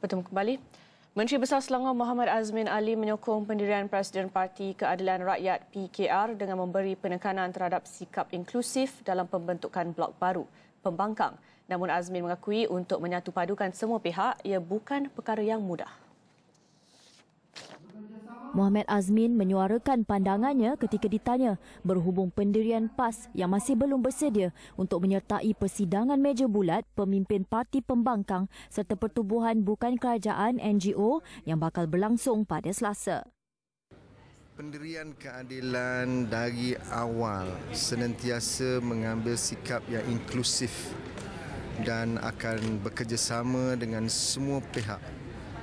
Bertemu kembali. Menteri Besar Selangor Muhammad Azmin Ali menyokong pendirian Presiden Parti Keadilan Rakyat PKR dengan memberi penekanan terhadap sikap inklusif dalam pembentukan blok baru, pembangkang. Namun Azmin mengakui untuk menyatupadukan semua pihak ia bukan perkara yang mudah. Muhammad Azmin menyuarakan pandangannya ketika ditanya berhubung pendirian PAS yang masih belum bersedia untuk menyertai persidangan meja bulat pemimpin parti pembangkang serta pertubuhan bukan kerajaan NGO yang bakal berlangsung pada Selasa. Pendirian keadilan dari awal senantiasa mengambil sikap yang inklusif dan akan bekerjasama dengan semua pihak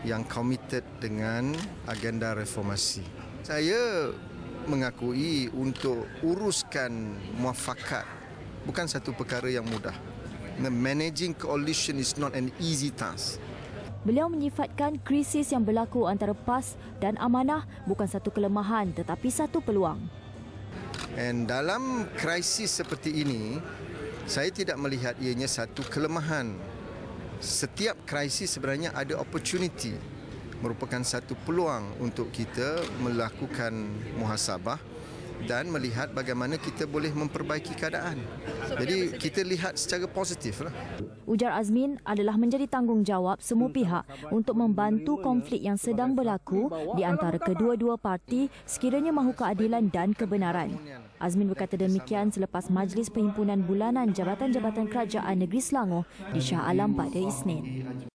yang committed dengan agenda reformasi. Saya mengakui untuk uruskan muafakat bukan satu perkara yang mudah. Managing coalition is not an easy task. Beliau menyifatkan krisis yang berlaku antara PAS dan Amanah bukan satu kelemahan tetapi satu peluang. Dan dalam krisis seperti ini, saya tidak melihat ianya satu kelemahan setiap krisis sebenarnya ada opportunity. Merupakan satu peluang untuk kita melakukan muhasabah dan melihat bagaimana kita boleh memperbaiki keadaan. Jadi kita lihat secara positif lah. Ujar Azmin adalah menjadi tanggungjawab semua pihak untuk membantu konflik yang sedang berlaku di antara kedua-dua parti sekiranya mahu keadilan dan kebenaran. Azmin berkata demikian selepas Majlis Perhimpunan Bulanan Jabatan-Jabatan Kerajaan Negeri Selangor di Shah Alam pada Isnin.